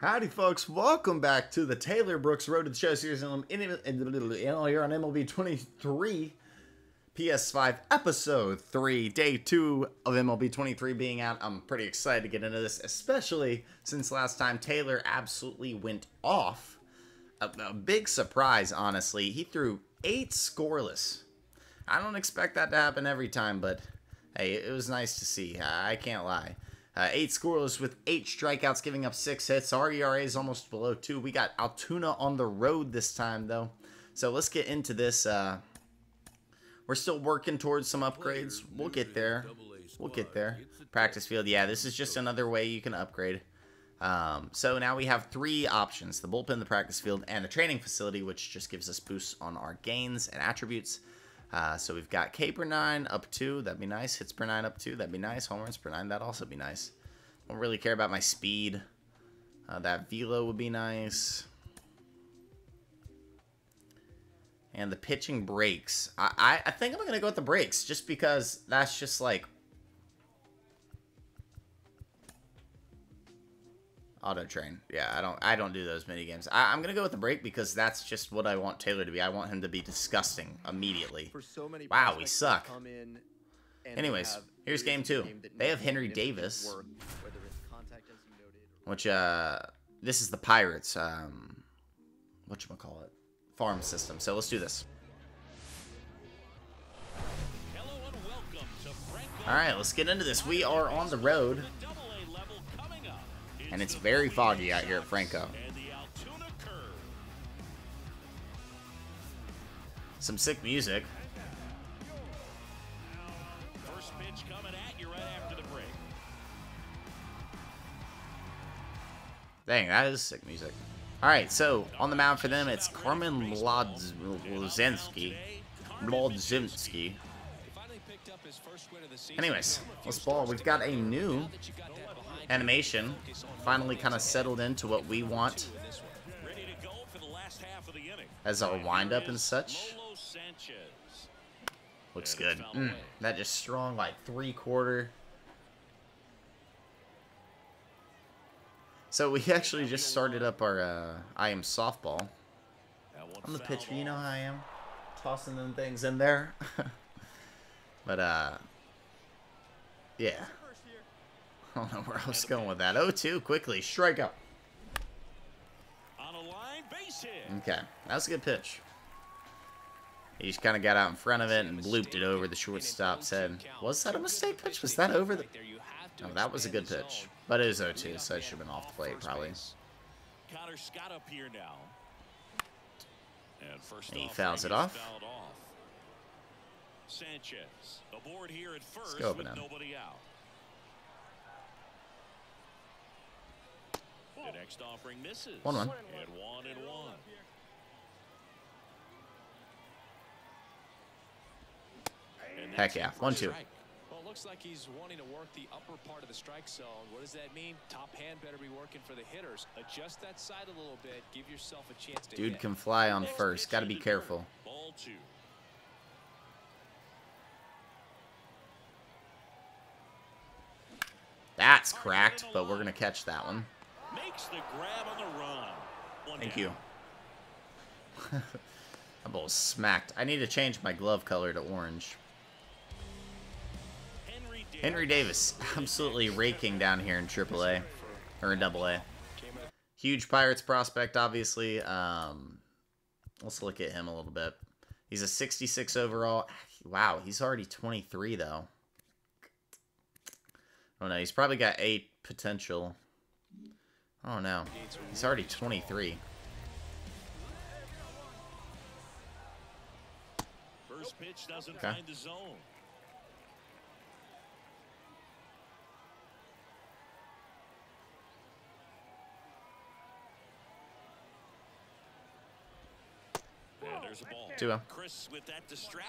Howdy, folks. Welcome back to the Taylor Brooks Road to the Show series here on MLB 23 PS5 episode 3, day 2 of MLB 23 being out. I'm pretty excited to get into this, especially since last time Taylor absolutely went off. A, a big surprise, honestly. He threw 8 scoreless. I don't expect that to happen every time, but hey, it was nice to see. I can't lie. Uh, eight scoreless with eight strikeouts, giving up six hits. Our ERA is almost below two. We got Altoona on the road this time, though. So let's get into this. Uh, we're still working towards some upgrades. We'll get there. We'll get there. Practice field. Yeah, this is just another way you can upgrade. Um, so now we have three options. The bullpen, the practice field, and the training facility, which just gives us boosts on our gains and attributes. Uh, so we've got K per 9 up 2, that'd be nice. Hits per 9 up 2, that'd be nice. Home runs per 9, that'd also be nice. Don't really care about my speed. Uh, that velo would be nice. And the pitching breaks. I, I, I think I'm going to go with the breaks just because that's just like Auto train. Yeah, I don't I don't do those mini games. I, am gonna go with the break because that's just what I want Taylor to be. I want him to be disgusting immediately. So wow, we suck. Anyways, here's game two. They have Henry Davis, which uh, this is the Pirates. Um, what you call it? Farm system. So let's do this. All right, let's get into this. We are on the road and it's very foggy out here at Franco. Some sick music. Dang, that is sick music. Alright, so on the mound for them, it's Carmen Mlodzinski. Mlodzinski. Anyways, let's ball. We've got a new animation finally kind of settled into what we want as our windup and such. Looks good. Mm, that just strong, like three quarter. So we actually just started up our uh, I am softball. I'm the pitcher, you know how I am. Tossing them things in there. but uh, yeah. I don't know where I was going with that. 0-2, quickly. Strike out. Okay, that was a good pitch. He just kind of got out in front of it and blooped it over the shortstop's head. Was that a mistake pitch? Was that over the... No, that was a good pitch. But it is 0-2, so it should have been off the plate, probably. Connor Scott up here now. And he fouls it off. Let's go open him. The next offering misses. One one. And one and one. Heck yeah. One two. Well, looks like he's wanting to work the upper part of the strike zone. What does that mean? Top hand better be working for the hitters. Adjust that side a little bit. Give yourself a chance to Dude hit. can fly on first. Got to be careful. Ball two. That's cracked, but we're going to catch that one. Makes the grab on the run. One Thank down. you. that ball smacked. I need to change my glove color to orange. Henry Davis, Henry Davis absolutely raking down here in AAA. Or in AA. Huge Pirates prospect, obviously. Um, let's look at him a little bit. He's a 66 overall. Wow, he's already 23, though. Oh, no, he's probably got 8 potential. Oh no. He's already 23. First pitch doesn't okay. find the zone. Two oh.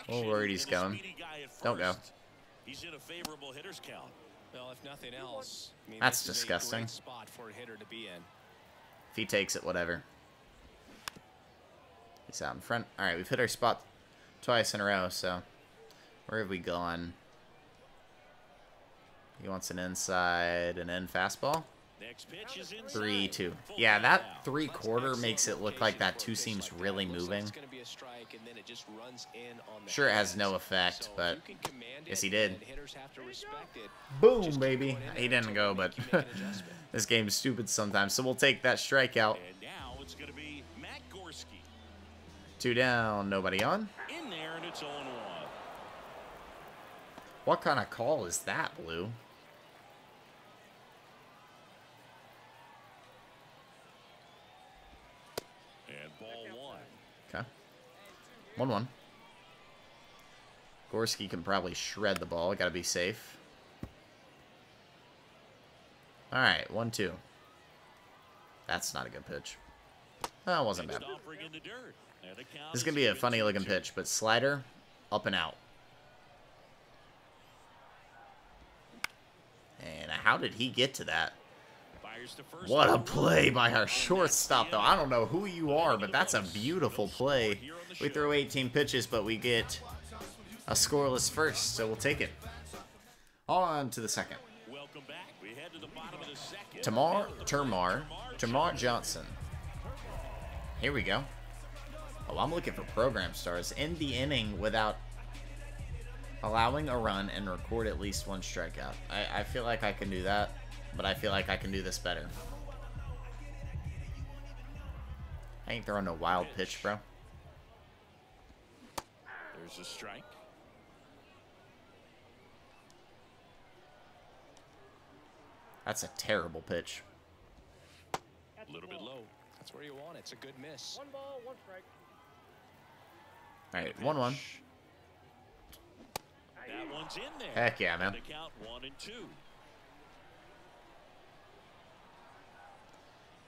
Oh, worried he's going. Don't go. He's in a favorable hitter's count. Well, if nothing else, I mean, that's disgusting. If he takes it, whatever. He's out in front. All right, we've hit our spot twice in a row. So, where have we gone? He wants an inside an in fastball. Next pitch. Three, two. Yeah, that three quarter makes it look like that two-seam's really moving. It's gonna be a strike, and then it just runs in on the Sure, it has no effect, but you can command yes, he did. and hitters have to respect it, Boom, baby. He didn't go, but make- you make this game's stupid sometimes. So we'll take that strikeout. And now it's going to be Matt Gorski. Two down, nobody on. In there, and it's 0 1. What kind of call is that, Blue? And ball one. Okay. 1 1. Gorski can probably shred the ball. Gotta be safe. Alright, 1 2. That's not a good pitch. That wasn't bad. This is is gonna be a funny looking pitch, but slider, up and out. And how did he get to that? Fires to first. What a play by our shortstop, though. I don't know who you are, but that's a beautiful play. We throw 18 pitches, but we get a scoreless first, so we'll take it. On to the second. Welcome back. We head to the bottom of the second. Tamar, Termarr, Tamar Johnson. Here we go. Oh, I'm looking for program stars. End the inning without allowing a run and record at least one strikeout. I, I feel like I can do that, but I feel like I can do this better. I ain't throwing a wild pitch, bro. There's a strike. That's a terrible pitch. A little bit low. That's where you want it. It's a good miss. One ball, one strike. All right, 1 1. That one's in there. Heck yeah, man. The count one and two.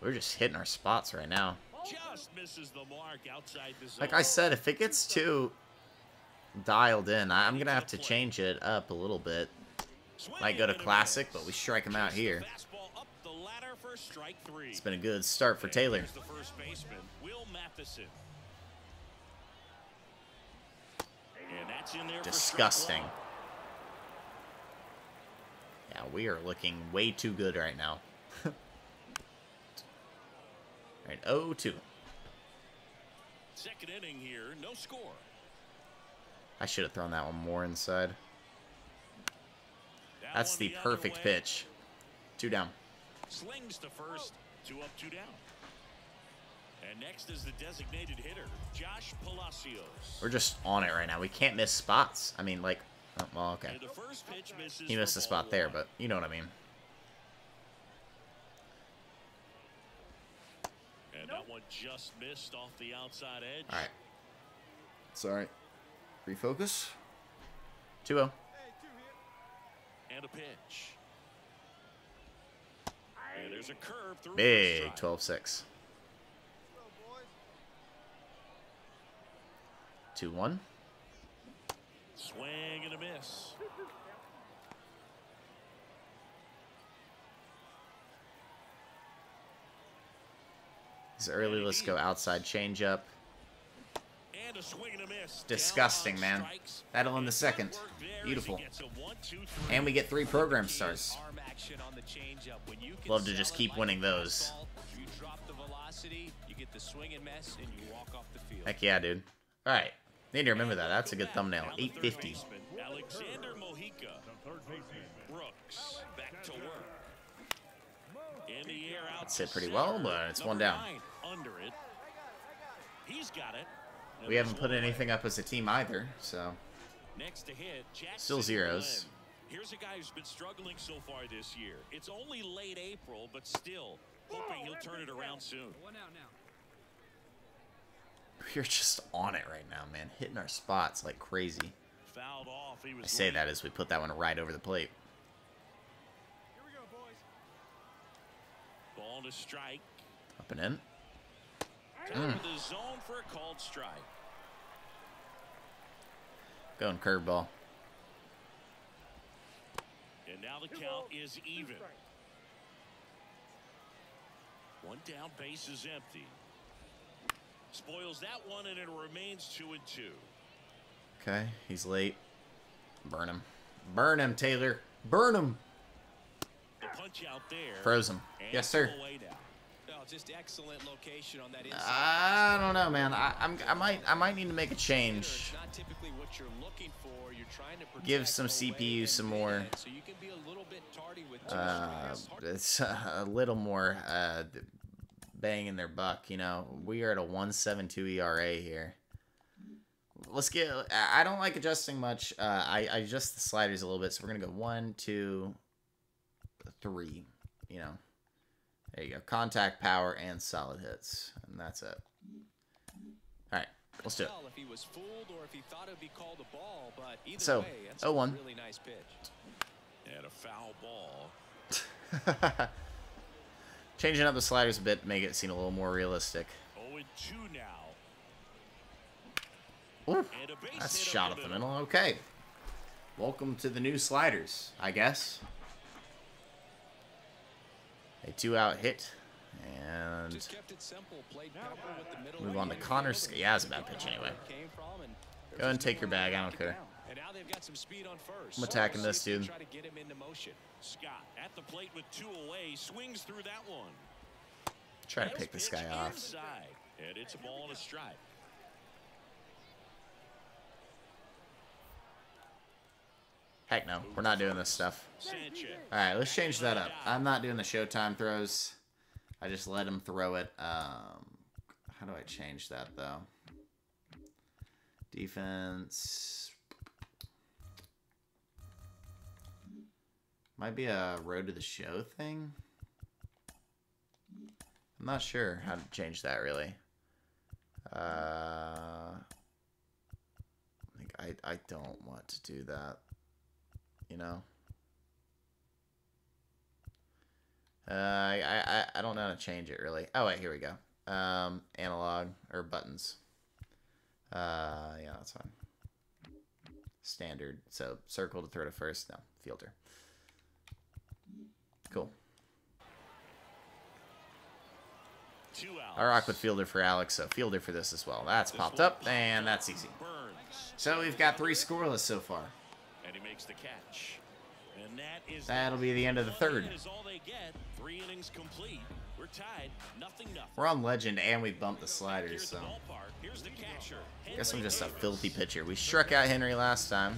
We're just hitting our spots right now. Just misses the mark outside the zone. Like I said, if it gets too dialed in, I'm going to have to change it up a little bit. Might go to Swing and a classic, but we strike him out here. fastball up the ladder for strike three. It's been a good start for Taylor. here's the first baseman, Will Matheson. And that's in there for strike Disgusting. Yeah, we are looking way too good right now. Alright, 0 2. Second inning here, no score. I should have thrown that one more inside. That That's the the perfect pitch. Two down. Slings to first, two up, two down. And next is the designated hitter, Josh Palacios. We're just on it right now. We can't miss spots. I mean, like, oh, well, okay. The first pitch He missed a spot there, but you know what I mean. And that one just missed off the outside edge. Alright. Sorry. Refocus. 2 0. And a pitch. And there's a curve through for a Big strike. 12 6. 2 1. Swing and a miss. This early, let's go outside changeup. And a swing and a miss. Disgusting, man. That'll end the second. good work there as he Beautiful. gets a one, two, three. And we get three program stars. Arm action on the changeup. When you can Love to just keep winning those. fastball, You drop the velocity, you get the swing and miss, and you walk off the field. Heck yeah, dude. Alright. Need to remember that. That's a good thumbnail. Now the third 850. Alexander Mojica. Brooks back to work. In the air out. That's to hit pretty well, but it's one down. Under it. He's got it. We haven't put anything up as a team either, so. Next to hit, Jackson Still zeros. Glenn. Here's a guy who's been struggling so far this year. It's only late April, but still hoping he'll turn it around soon. We're just on it right now, man. Hitting our spots like crazy. Off. He was I say late. that as we put that one right over the plate. Here we go, boys. Ball to strike. Up and in. Mm. the zone for a called strike. Going curveball. And now the count is even. One down, base is empty. Spoils that one, and it remains two and two. Okay, he's late. Burn him. Burn him, Taylor. Burn him. The punch out there. Froze Yes, sir. pull away now. Oh, just excellent location on that. I don't know, man. I, I'm I might I might need to make a change. It's not typically what you're looking for. You're trying to Give some CPU some more. it, So you can be a little bit tardy with two Uh, it's a little more uh, bang in their buck. You know, we are at a 1.72 ERA here. Let's get. I I don't like adjusting much. Uh, I, I adjust the sliders a little bit, so we're gonna go one, two, three. You know, there you go. Contact power and solid hits, and that's it. All right, let's do it. tell if he was fooled or if he thought it'd be called a ball, but either So, way, that's 0-1. a oh really nice pitch. And a foul ball. Changing up the sliders a bit, make it seem a little more realistic. 0 2 now. Ooh, And a base that's hit shot up up the the middle. Okay. Welcome to the new sliders, I guess. A two out hit. And Just kept it simple. Played Pepper with the middle move on to lane. Connor. Sc- Yeah, that's a bad pitch anyway. Came from and Go ahead and take your bag. I don't care. And now they've got some speed on first. I'm attacking this see if they dude. Try to get him into motion. Scott at the plate with two away. Swings through that one. Try to pick this guy off. And it's a ball and a strike. Heck no, we're not doing this stuff. All right, let's change that up. I'm not doing the Showtime throws. I just let him throw it. Um, how do I change that though? Defense might be a road to the show thing. I'm not sure how to change that really. Uh, I I don't want to do that. You know. Uh, I, I I don't know how to change it really. Oh wait, here we go. Um, analog or buttons. Uh, yeah, that's fine. Standard. So circle to throw to first. No, fielder. Cool. Two outs. I rock with fielder for Alex, so fielder for this as well. That's popped up, and that's easy. So we've got three scoreless so far. And he makes the catch. And that is That'll be the end of the third. is all they get. Three innings complete. We're tied. Nothing nothing. We're on legend, and we bumped the sliders, so. Here's the catcher. I guess I'm just a filthy pitcher. We struck out Henry last time.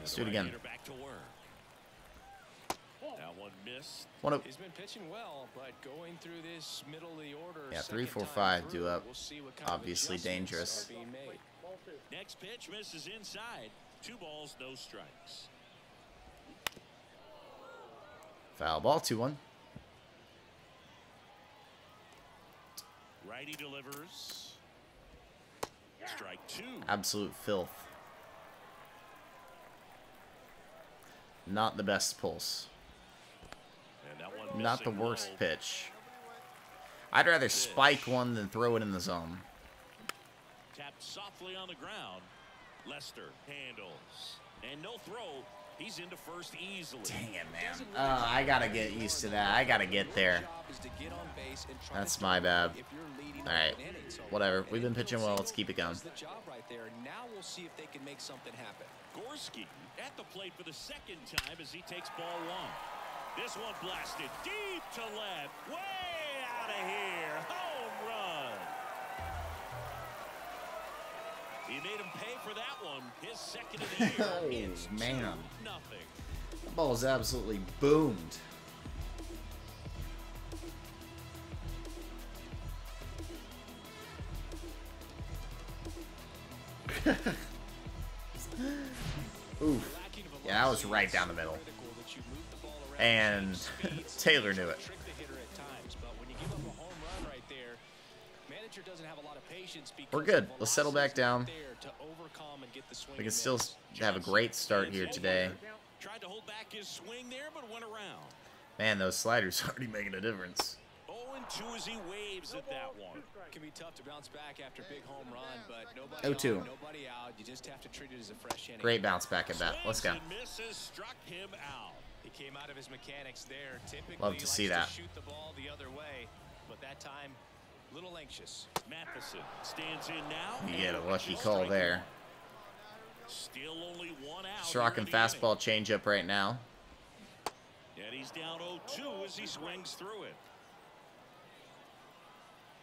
Let's do it again. Right-hander back to work. That one missed. One up. He's been pitching well, but going through this middle of the order. Yeah, second three, four, time five, through, due up. We'll see what kind of Obviously dangerous. Next pitch misses inside. Two balls, no strikes. Foul ball, 2 1. Righty delivers. Strike two. Absolute filth. Not the best pulse. And that one Not the worst pitch. I'd rather spike one than throw it in the zone. Tapped softly on the ground. Lester handles. And no throw. He's into first easily. Dang it, man. Uh, I gotta get used to that. I gotta get there. That's my bad. Alright, whatever. We've been pitching well. Let's keep it going. The job right there. Now we'll see if they can make something happen. Gorski at the plate for the second time as he takes ball one. This one blasted deep to left. Way out of here. He made him pay for that one. His second of the year. Oh, man. 2 nothing. That ball is absolutely boomed. Oof. Yeah, that was right down the middle. And Taylor knew it. We're good. Let's settle back down. there to overcome and get the We can still have a great start here today. Tried to hold back his swing there, but went around. Man, those sliders are already making a difference. 0 2 as he waves at that one. Can be tough to bounce back after big home run, but nobody 0-2. nobody out. You just have to treat it as a fresh inning. Great bounce back at bat. Let's go. Misses, struck him out. He came out of his mechanics there. Typically, Love to see that. shoot the ball the other way, but that time, little anxious. Matheson stands in now. You get a and lucky call there. Still only one out. Just rocking fastball changeup right now. And he's down 0-2 as he swings through it.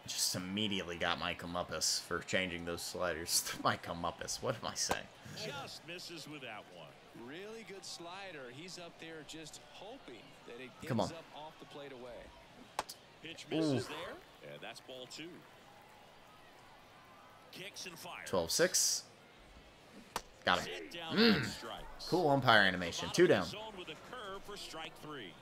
Just immediately got my comeuppance for changing those sliders. my comeuppance. What am I saying? Just misses with that one. Really good slider. He's up there just hoping that it gets Come on. up off the plate away. Pitch misses Ooh. there. And that's ball two. Kicks and fires. 12-6. Got him. Sit down on strikes. Mm. Cool umpire animation. Two down. the zone with a curve for strike three.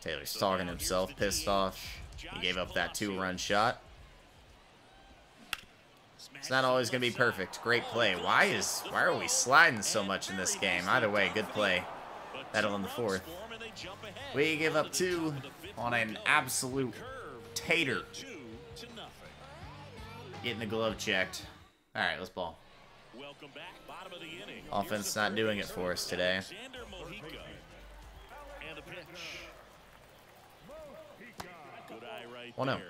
Taylor's talking to himself, pissed off. He gave up that two-run shot. It's not always going to be perfect. Great play. Why is why are we sliding so much in this game? Either way, good play. Battle in the fourth. for 'em and they jump ahead. We give up two on an absolute tater. Getting the glove checked. All right, let's ball. Welcome back. Bottom of the inning. Offense not doing it for us today. One out.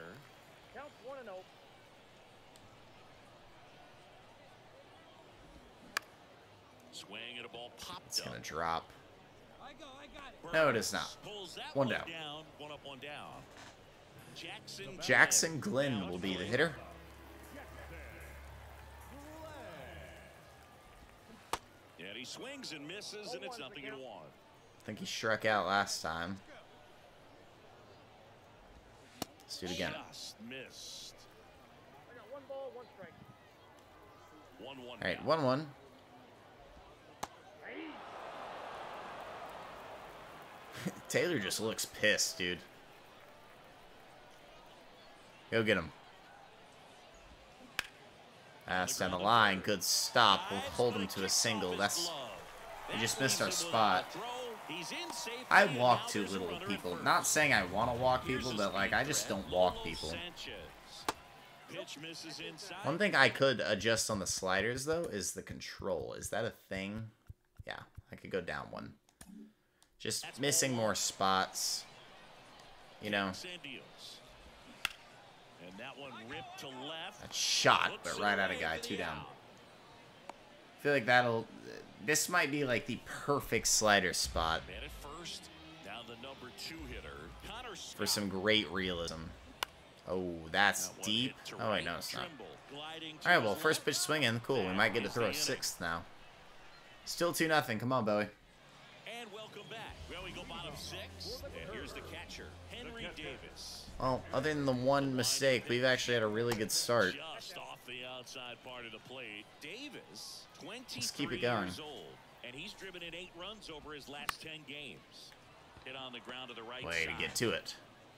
oh. Swing a ball popped It's to drop. No, it is not. One one down. One up, one down. Jackson. Jackson Glenn. Glenn will be the hitter. And he swings and misses, and it's nothing in one. I think he struck out last time. Let's do it again. Just missed. I got one ball, one strike. One one. All right, down. one one. Taylor just looks pissed, dude. Go get him. Ah, Pass down the line. Good stop. We'll hold him to a single. That's. we just missed our leaves him with spot. a throw. He's in safely, I walk too little people. Not saying I want to walk people, but like I just don't walk people. Sanchez. Pitch misses inside. One thing I could adjust on the sliders though is the control. Is that a thing? Yeah, I could go down one. Just missing more spots. You know, that one ripped to left. that shot, but right at a guy, two down. I feel like that'll. This might be like the perfect slider spot first, down the number two hitter, for some great realism. Oh, that's That deep. Oh wait, no, it's not. Trimble gliding to All right, well, first pitch swinging. Cool. We might get to throw a sixth now. Still two nothing. Come on, Bowie. And welcome back. Well, we go bottom six. And here's the catcher, Henry Davis. Well, other than the one mistake, we've actually had a really good start. Just off the outside part of the plate. Davis, 23 Let's keep it going. years old, and he's driven in eight runs over his last 10 games. Hit on the ground to the right Way to get to it.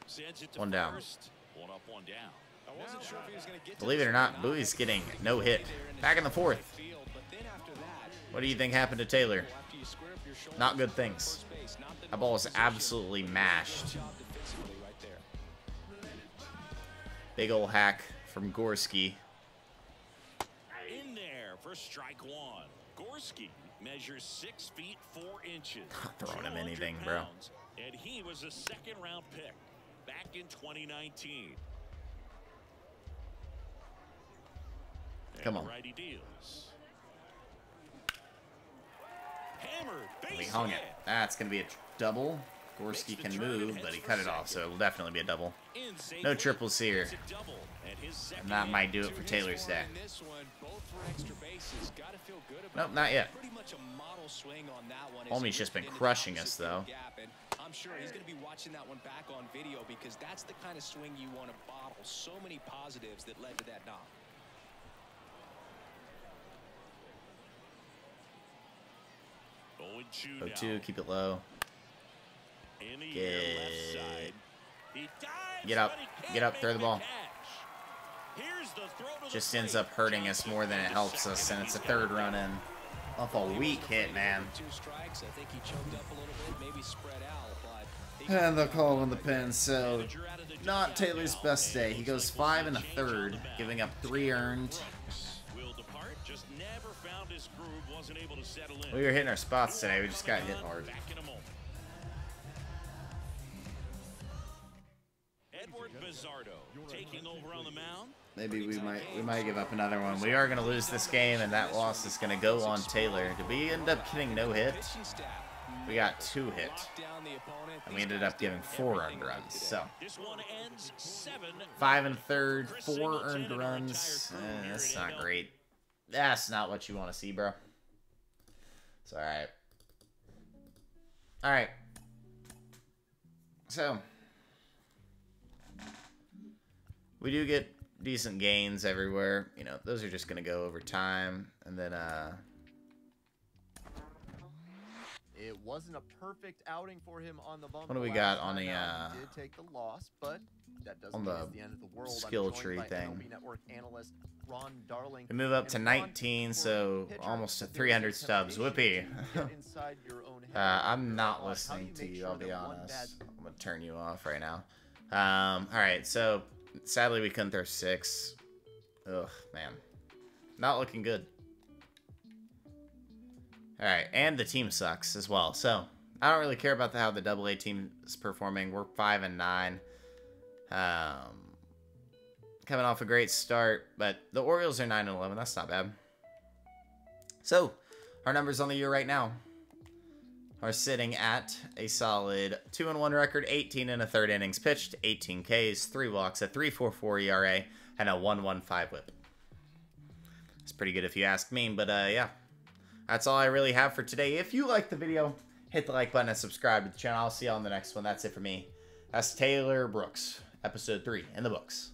Sends it to One down. first. One up, one down. I wasn't sure if he was going to get Believe it or not, Bowie's getting no hit. Back in the fourth. Field, but then after that, What do you think happened to Taylor? after you square up your shoulders Not good things. first base, not the That ball was absolutely mashed. Good job defensively right there. Big ol' hack from Gorski. In there for strike one. Gorski measures six feet four inches. Not throwing him anything, bro. And he was a second round pick back in 2019. Come on. Righty deals. We hung it. That's going to be a double. Gorski can move, but he cut it off, so it'll definitely be a double. No triples here. It's a double, and that might do it for Taylor's form day. in this one, both for extra bases. Gotta feel good about Nope, not yet. Pretty much a model swing on that one. Homie's just been ripped into the crushing us, though. I'm sure he's going to be watching that one back on video because that's the kind of swing you want to bottle. So many positives that led to that knock. Oh, and two Go now. two, keep it low. Get- air, left side. He dives, Get up. but he can't Get up, throw the ball. catch. Here's the throw to the Just ends up hurting us more than it helps us, and it's a third run in. Off a weak hit, man. Two strikes. I think he choked up a little bit, maybe spread out, but he And the call on the pin, so Manager out of the not Taylor's best day. He goes five and a see change on third, giving up three earned. We were hitting our spots today. We just got hit hard. Back in a moment. Edward Bazardo taking over on the mound. Maybe we might we might give up another one. We are going to lose this game, and that loss is going to go on Taylor. Did we end up getting no hits? we got two hit. Lock down the opponent. And we ended up giving four earned runs. So This one ends seven. five and third, four earned runs. Eh, that's not great. That's not what you want to see, bro. It's all right. All right. So we do get decent gains everywhere. You know, those are just gonna go over time, and then uh, It wasn't a perfect outing for him on the bump. What do we got on the, uh, did take the loss, but that doesn't on the the end of the world. Skill tree thing? Network analyst Ron Darling. we move up to 19, so almost to 300 stubs. Whoopee. inside your own head Uh, I'm not thoughts. How do listening to you, I'll be honest. I'm gonna turn you off right now. Um, alright, so sadly we couldn't throw six. Ugh, man. Not looking good. Alright, and the team sucks as well. So I don't really care about the, how the double A team is performing. We're five and nine. Um coming off a great start, but the Orioles are nine and eleven. That's not bad. So, our numbers on the year right now are sitting at a solid 2 and 1 record, 18 and a third innings pitched, 18 Ks, 3 walks, a 3.44 ERA, and a 1.15 whip. It's pretty good if you ask me, but uh, yeah. That's all I really have for today. If you liked the video, hit the like button and subscribe to the channel. I'll see you on the next one. That's it for me. That's Taylor Brooks, episode 3 in the books.